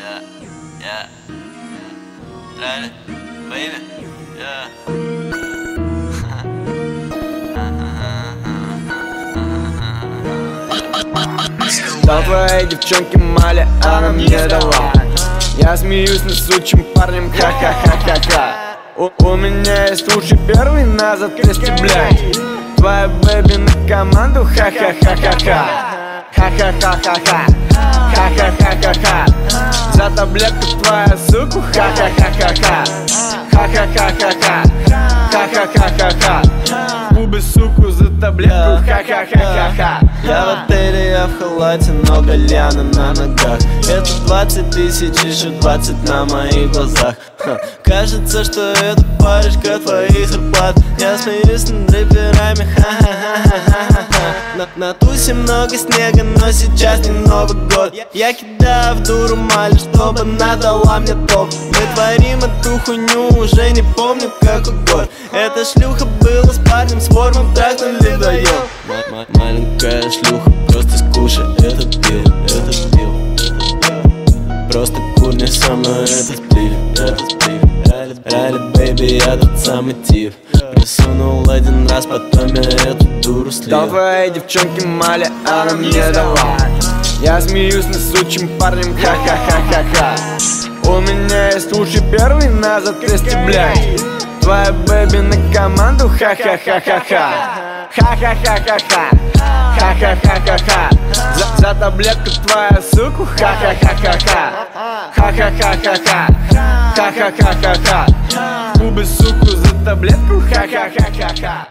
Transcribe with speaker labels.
Speaker 1: yeah, yeah. Драли, baby, yeah.
Speaker 2: Дал твоей девчонке Мали, она мне дала Я смеюсь над сучим парнем, ха-ха-ха-ха-ха у, у меня есть лучший первый назад крести, блядь Твоя бэби на команду, ха-ха-ха-ха-ха Ха-ха-ха-ха-ха. Ха-ха-ха-ха-ха. За таблетку твоя суку, ха-ха-ха-ха-ха. Ха-ха-ха-ха-ха. Ха-ха-ха-ха-ха. Губы суку за таблетку, ха-ха-ха-ха-ха
Speaker 3: Я в отеле, я в халате, но галяна на ногах. Это 20 тысяч, еще 20 на моих глазах. Ха. Кажется, что это парочка твоих зарплат. Я смеюсь над рэперами, ха-ха-ха-ха-ха на, тусе много снега, но сейчас не Новый год. Я кидаю в дуру molly, чтобы она дала мне топ. Мы творим эту хуйню, уже не помню какой год Эта шлюха была с парнем, с Вормом трахнули вдвоем Маленькая шлюха, просто скушай этот pill, этот pill Просто курни со мной этот spliff, этот spliff Riley, Riley Baby, я тот самый тип. Присунул один раз, потом я эту дуру слил.
Speaker 2: Твоей девчонке Мали, она мне дала. Я смеюсь над сучим парнем, ха-ха-ха-ха-ха. У меня есть лучший первый назад крести, блядь. Твоя бэби на команду, ха-ха-ха-ха-ха Ха-ха-ха-ха-ха. Ха-ха-ха-ха-ха. За, за таблетку твоя суку, ха-ха-ха-ха-ха. Ха-ха-ха-ха-ха. Ха-ха-ха-ха-ха. Губы суку за таблетку, ха-ха-ха-ха-ха